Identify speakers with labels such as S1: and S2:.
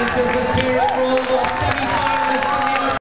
S1: audiences, let's hear it for all of our semi